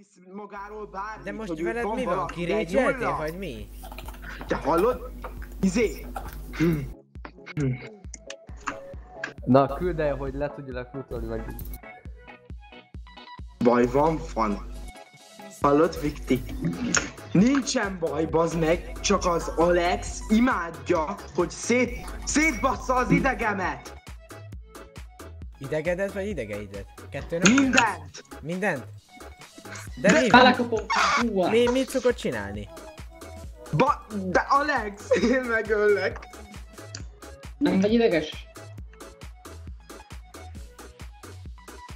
hisz magáról bármit, De most veled mi van? nulla. vagy mi? Te hallod? Izé, Na, küld el, hogy le tudjalak mutatni meg. baj van, van. Hallod, Vikti? Nincsen baj, bazd meg, csak az Alex imádja, hogy szét, szétbassza az idegemet. Idegedet vagy idegeidet? Kettőnek? Mindent! Mindent? De mi? Belekapom mi? Mit szokott csinálni? Ba, de Alex, én megöllek. Nem vagy ideges?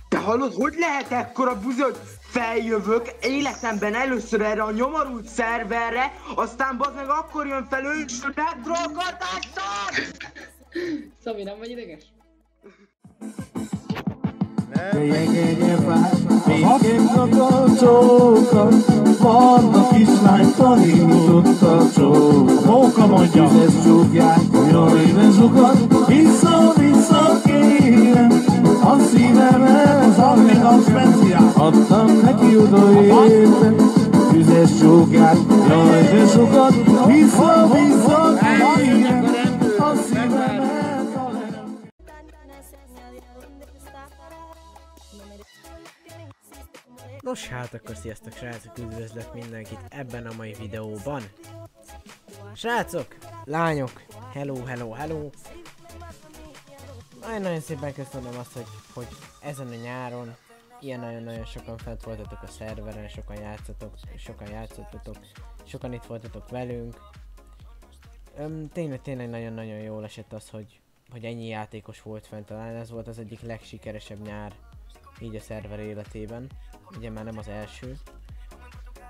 Te hallod, hogy lehet ekkora buzi, hogy feljövök életemben először erre a nyomorult szerverre, aztán bazd meg akkor jön fel ő, és megdrókoltassad! Szabi, nem vagy ideges? Vannak kislány tanította csók Móka mondja Fizes csókját, jaj, ne zsugat Vissza-vissza kérem A szívemet, az még a speciál. Adtam neki oda érte. Fizes csókját, jaj, ne zsugat Vissza-vissza Nos hát akkor sziasztok srácok, üdvözlök mindenkit ebben a mai videóban. Srácok, lányok, hello, hello, hello. Nagyon-nagyon szépen köszönöm azt, hogy, hogy ezen a nyáron ilyen nagyon-nagyon sokan fent voltatok a szerveren, sokan játszotok, sokan játszottatok, sokan itt voltatok velünk. Öm, tényleg, tényleg nagyon-nagyon jól esett az, hogy, hogy ennyi játékos volt fent, talán ez volt az egyik legsikeresebb nyár így a szerver életében. Ugye már nem az első.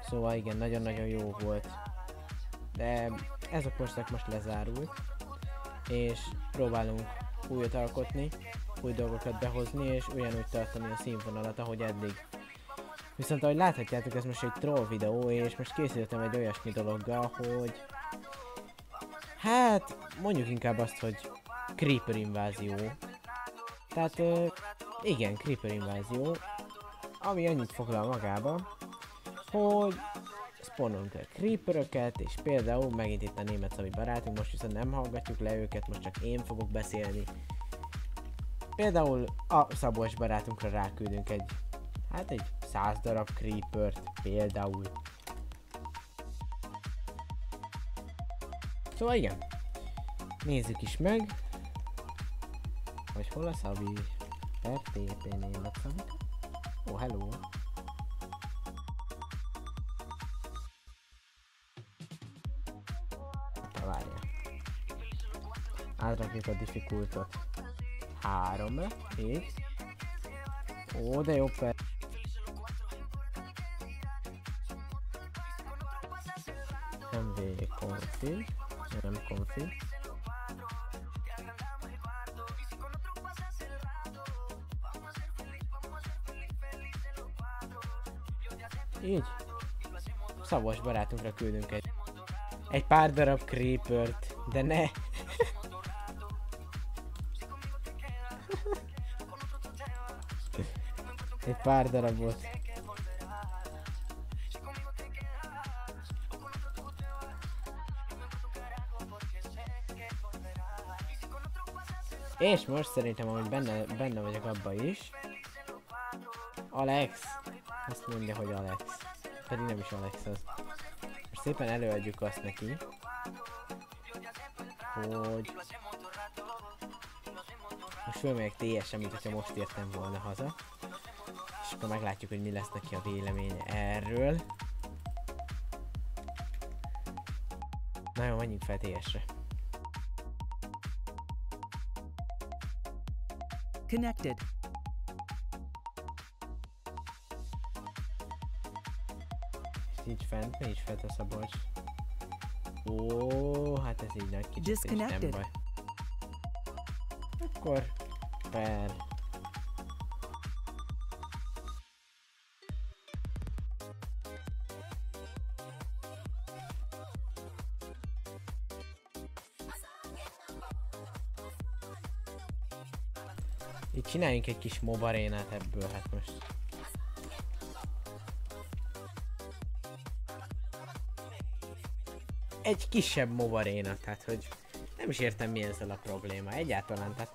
Szóval igen, nagyon-nagyon jó volt. De ez a korszak most lezárult. És próbálunk újat alkotni, új dolgokat behozni, és ugyanúgy tartani a színvonalat, ahogy eddig. Viszont ahogy láthatjátok, ez most egy troll videó, és most készítettem egy olyasmi dologgal, hogy... Hát, mondjuk inkább azt, hogy Creeper invázió. Tehát, igen, Creeper invázió, ami annyit foglal magába, hogy spawnolunk le creeperöket, és például megint itt a német Szabi barátunk, most viszont nem hallgatjuk le őket, most csak én fogok beszélni. Például a Szabolcs barátunkra ráküldünk egy, hát egy száz darab creepert például. Szóval igen, nézzük is meg, hogy hol a Szabi. RTP német Szabi. Ó, hello. Na, várjál. Átrakjuk a difficultot. Háromra, így. Ó, de jó per... MV config, nem config. Így. Szavas barátunkra küldünk egy egy pár darab creepert, de ne. egy pár darabot. És most szerintem, hogy benne, benne vagyok abba is. Alex. Azt mondja, hogy Alex. Pedig nem is Alex az. Most szépen előadjuk azt neki, hogy most fölmegyek TS-en, mint hogyha most értem volna haza. És akkor meglátjuk, hogy mi lesz neki a véleménye erről. Na jó, menjünk fel TS-re. Connected. Így fent, is fent a Szabolcs. Ó, hát ez így nagy kicsit és nem baj. Akkor per. Így csináljunk egy kis mobarénát ebből, hát most. Egy kisebb movaréna, tehát hogy nem is értem mi ezzel a probléma egyáltalán, tehát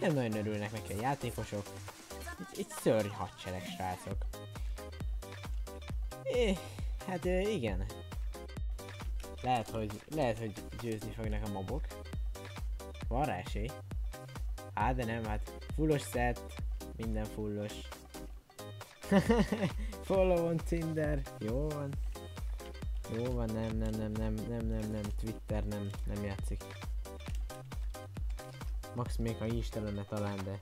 nem nagyon örülnek neki a játékosok. Egy, egy szörny hadsereg, srácok. É, hát igen. Lehet, hogy, lehet, hogy győzni fognak a mobok. Van rá esély. Á, de nem, hát fullos set, minden fullos. Follow on Tinder, jó van. Jó van, nem, nem, nem, nem, nem, nem, nem, Twitter nem, nem játszik. Max még ha Insta lenne talán, de...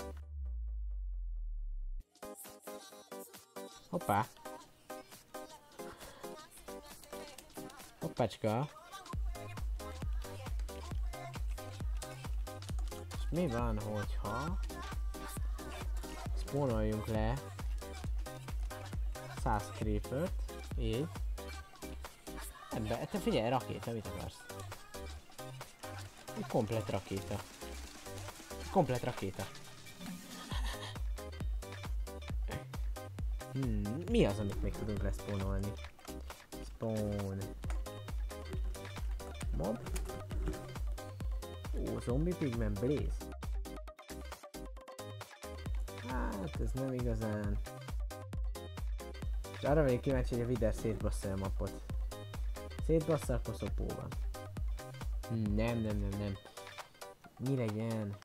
Hoppá! Hoppácska! És mi van, hogyha... Spawnoljunk le 100 creepert, így. Ebbe, te figyelj, rakéta, mit akarsz? Egy komplet rakéta. Komplet rakéta. Hmm, mi az, amit még tudunk leszpónolni? Spawn. Mob. Ó, zombie pigment blaze. Hát, ez nem igazán. És arra vagyok kíváncsi, hogy a Vider szétbassza a mapot. Szétbassza, akkor szopó van. Hmm, nem, nem, nem, nem. Mi legyen?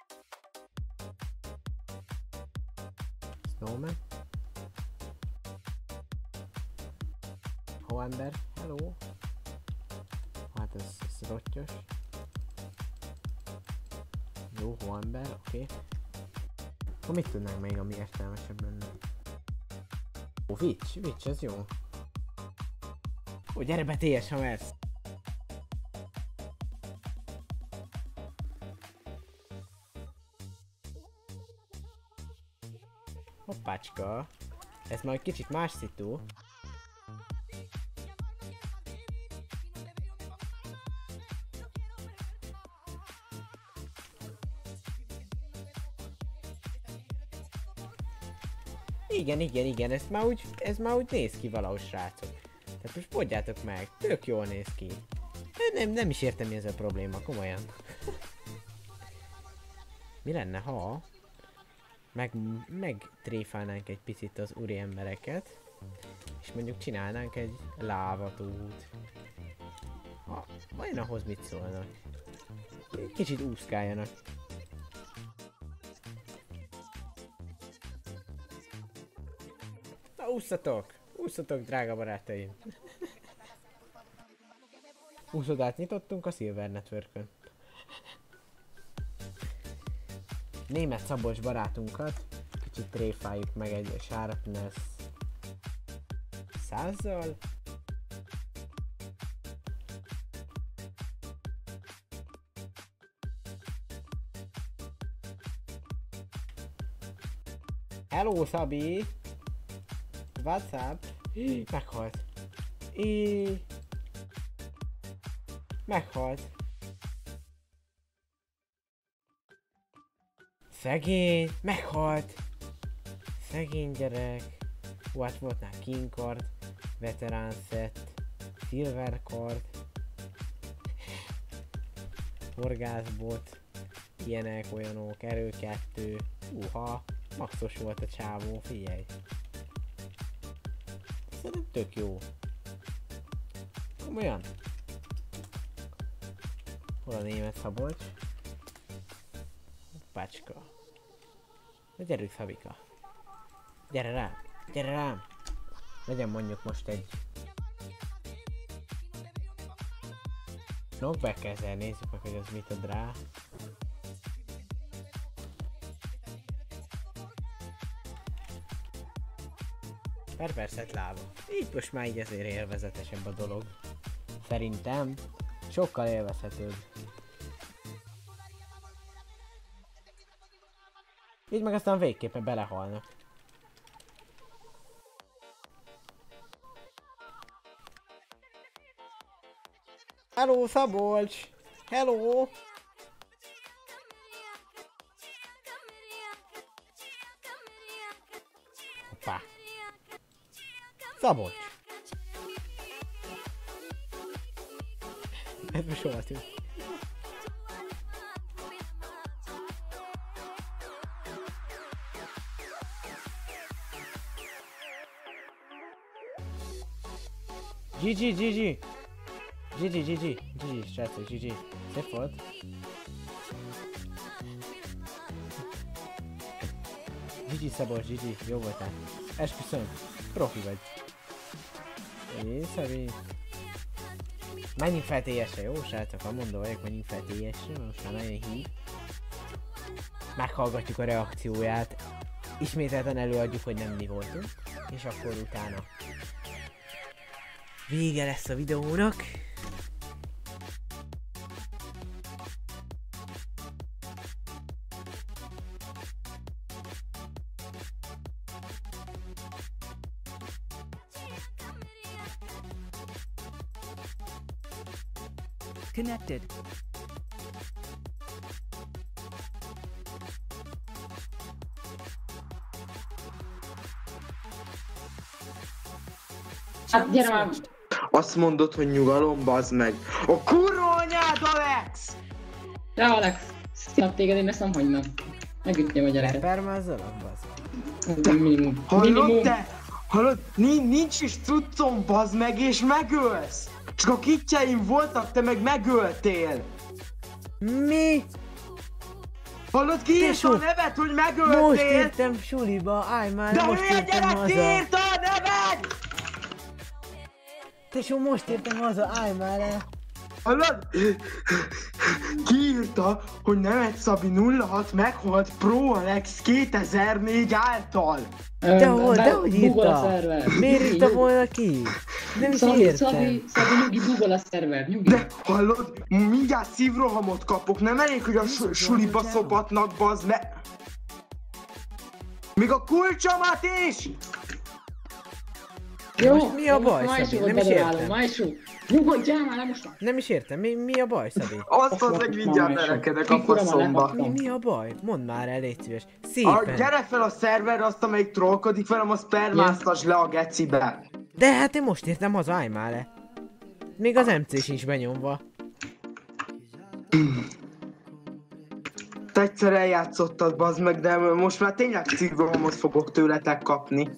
Snowman? Hóember, hello. Hát ez, ez rottyos. Jó, hóember, oké. Okay. Akkor mit tudnánk még, ami értelmesebb lenne? Ó, Witch, Witch, ez jó. Ó, gyere be TS, ha mersz. Hoppácska. Ez majd kicsit más szitu. Igen, igen, igen, ez már úgy, ez már úgy néz ki valahogy srácok. Tehát most mondjátok meg, tök jól néz ki. Nem, nem, is értem mi ez a probléma, komolyan. mi lenne, ha meg, megtréfálnánk egy picit az úri embereket, és mondjuk csinálnánk egy lávatút. Ha, vajon ahhoz mit szólnak? Kicsit úszkáljanak. Na úszatok! Úszatok, drága barátaim! Úszodát nyitottunk a Silver Networkön. Német Szabos barátunkat kicsit tréfáljuk meg egy Sharpness százzal. Hello, Szabi! What's up? Hí, Meghalt. I... Meghalt. Szegény, meghalt. Szegény gyerek. Ó, hát volt már King Card, Veterán Set, Silver Card, Horgászbot, ilyenek, olyanok, erő 2, uha, maxos volt a csávó, figyelj. Szerintem tök jó. Komolyan? Hol a német Szabolcs? Pácska. Na gyerünk, Szabika. Gyere rám! Gyere rám! Legyen mondjuk most egy... Knockback ezzel nézzük meg, hogy az mit ad rá. Perverszett lába. Így most már így ezért élvezetesebb a dolog. Szerintem sokkal élvezhetőbb. Így meg aztán végképpen belehalnak. Hello, Szabolcs! Hello! Szabolcs! Ez most hova tűnt? GG, GG! GG, GG, GG, srácok, GG. Szép volt. GG Szabolcs, GG, jó voltál. Esküszöm, profi vagy. Észrevi. Menjünk fel TS-re, jó srácok? Ha mondom vagyok, menjünk fel TS-re, most már nagyon hív. Meghallgatjuk a reakcióját. Ismételten előadjuk, hogy nem mi voltunk. És akkor utána vége lesz a videónak. Connected. Hát gyere már! Azt mondod, hogy nyugalom, bazd meg. A kurva anyád, Alex! Rá Alex! Szia téged, én ezt nem hagynám. Megütném a gyereket. Permázolok, bazd. Minimum. Hallod Minimum. te? Hallod? Ni- nincs is cuccom, bazd meg, és megölsz! Csak a kitjeim voltak, te meg megöltél! Mi? Hallod, ki írta a nevet, hogy Most megöltél? értem suliba, állj már, De most hülye értem gyerek, ki írta a nevet? Tesó, most értem haza, állj már le. Hallod? Kiírta, hogy Nemet Szabi 06 meghalt Pro Alex 2004 által. Be- dehogy Google a írta. Miért írta volna ki? Nem is Szabi, értem. Szabi, Szabi, nyugi, a szerver, nyugi. De hallod, mindjárt szívrohamot kapok, nem elég, hogy a su- suliba szopatnak, bazd me... Még a kulcsomat is! Jó, most mi a baj, Szabi? Nem is értem. Nyugodjál már, nem most már. Nem is értem, mi, mi a baj, Szabi? Azt az meg mindjárt berekedek a Kikuram a faszomba. lepattam. Mi, mi a baj? Mondd már el, légy szíves. A, Szépen. gyere fel a szerverre, azt amelyik trollkodik velem, azt permáztas le a gecibe. De hát én most értem haza, állj már le. Még az MC sincs benyomva. Te egyszer eljátszottad, bazd meg, de most már tényleg szívrohamot fogok tőletek kapni.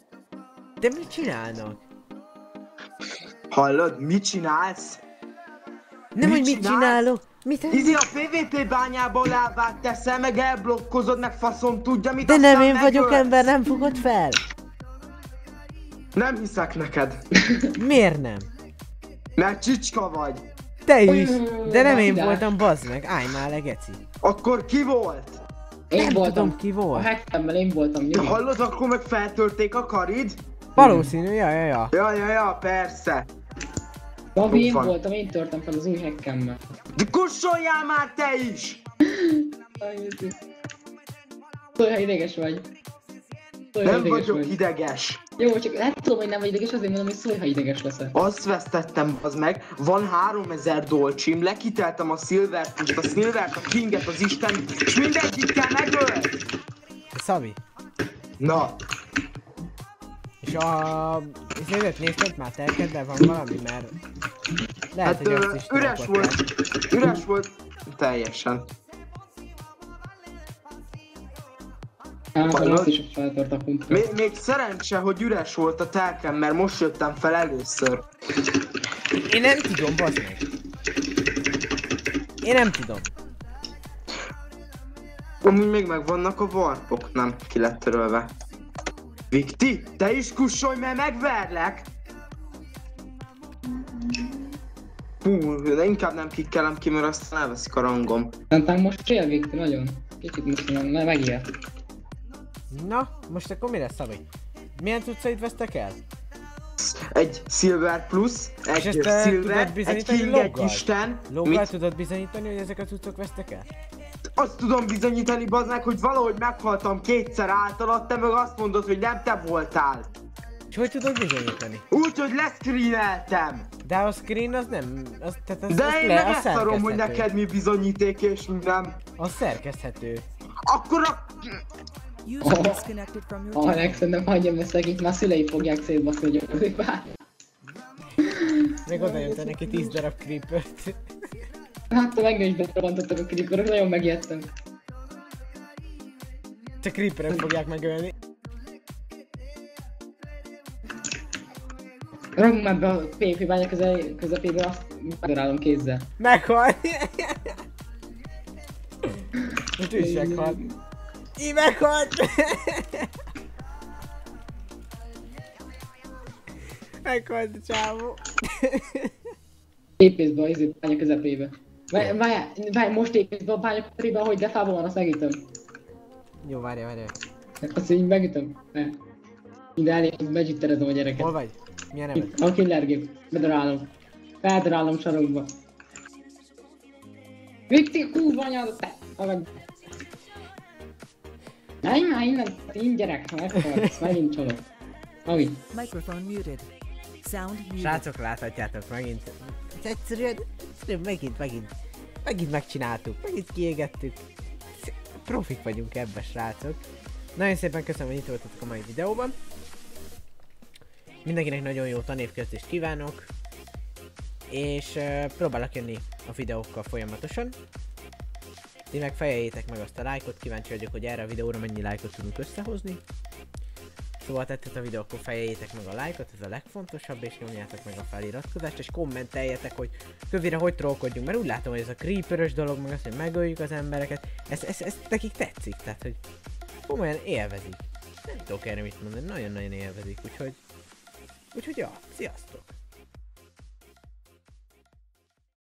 De mit csinálnak? Hallod, mit csinálsz? Nem, Mit hogy mit csinálsz? csinálok? Mit Izi a PvP bányából lávát teszel, meg elblokkozod, meg faszom tudja, mit De nem én vagyok megölsz. ember, nem fogod fel. Nem hiszek neked, Miért nem? mert csicska vagy. Te is! De nem én voltam, bazd meg, állj már le, geci. Akkor ki volt? Én Nem voltam. tudom, ki A volt. hackemmel én voltam, nyugi. hallod, akkor meg feltörték a karid? Valószínű, ja, ja, ja. Ja, ja, ja, persze. Gabi, én Van. voltam, én törtem fel az új hackemmel. De kussoljál már te is! Szólj, ha ideges vagy. Szólj, ha Nem ideges vagyok vagy. ideges. Jó, csak hát tudom, hogy nem vagy ideges, azért mondom, hogy szólj, ha ideges leszel. Azt vesztettem az meg, van 3000 dolcsim, lekiteltem a Silvert, a Silvert, a Kinget, az Isten, és mindegyikkel megölt! Szabi. Na, És a... És ezért nézted már telkedben van valami, mert... Lehet, hát hogy ö, is üres volt, üres volt teljesen. Hallod? azt is feltört a pumpra. Még, még szerencse, hogy üres volt a telkem, mert most jöttem fel először. Én nem tudom, bazd meg. Én nem tudom. Amúgy még megvannak a warpok, nem, ki lett törölve. Vikti, te is kussolj, mert megverlek! Hú, de inkább nem kikkelem ki, mert aztán elveszik a rangom. Szerintem most fél Viktor, nagyon. Kicsit most nem, ne megijedt. Na, most akkor mi lesz, Szabi? Milyen cuccait vesztek el? Egy Silver Plus, egy ezt te Silver, egy King, egy? Isten. Loggal tudod bizonyítani, hogy ezek a cuccok vesztek el? Azt tudom bizonyítani, bazd hogy valahogy meghaltam kétszer általad, te meg azt mondod, hogy nem te voltál. És hogy tudod bizonyítani? Úgy, hogy leszkrineltem. De a screen az nem... Az, tehát az, De az én le, meg ezt szarom, hogy neked mi bizonyíték és mi nem. Az szerkeszthető. Akkor a... Oh. Alex, szerintem hagyjam ezt szegényt, már szülei fogják szétbaszni, hogy a Még oda jött neki 10 darab creepert. Hát, ha engem is berobbantottak a creeperök, nagyon megijedtem. Csak creeperek fogják megölni. Ragunk már be a PvP bánya közepébe, azt megdarálom kézzel. Meghal! Most ő is meghalt. Így meghalt! meghalt a csávó. Épész be izé bánya közepébe. Várj, várj, várj, most épész be a bánya közepébe, hogy defában van, azt megütöm. Jó, várja, várja. Azt így megütöm. Ne. Ide elég, begitterezem a gyereket. Hol vagy? Milyen neved? A killer gép. Bedarálom. Feldarálom sarokba. Vikti, kurva anyádat, te! Magadj. Menj már innen, én gyerek, meghalsz, megint csalok. Ami. Microphone muted. Sound muted. Srácok, láthatjátok megint. Egyszerűen, egyszerűen megint, megint, megint megcsináltuk, megint kiégettük. Profik vagyunk ebbe, srácok. Nagyon szépen köszönöm, hogy itt voltatok a mai videóban. Mindenkinek nagyon jó tanévkezdést kívánok. És uh, próbálok jönni a videókkal folyamatosan. Ti meg fejeljétek meg azt a lájkot, kíváncsi vagyok, hogy erre a videóra mennyi lájkot tudunk összehozni. Szóval tettet a videó, akkor fejeljétek meg a lájkot, ez a legfontosabb, és nyomjátok meg a feliratkozást, és kommenteljetek, hogy kövére hogy trollkodjunk, mert úgy látom, hogy ez a creeperös dolog, meg azt, hogy megöljük az embereket, ez, ez, ez nekik tetszik, tehát hogy komolyan élvezik. Nem tudok erre mit mondani, nagyon-nagyon élvezik, úgyhogy... Úgyhogy ja, sziasztok!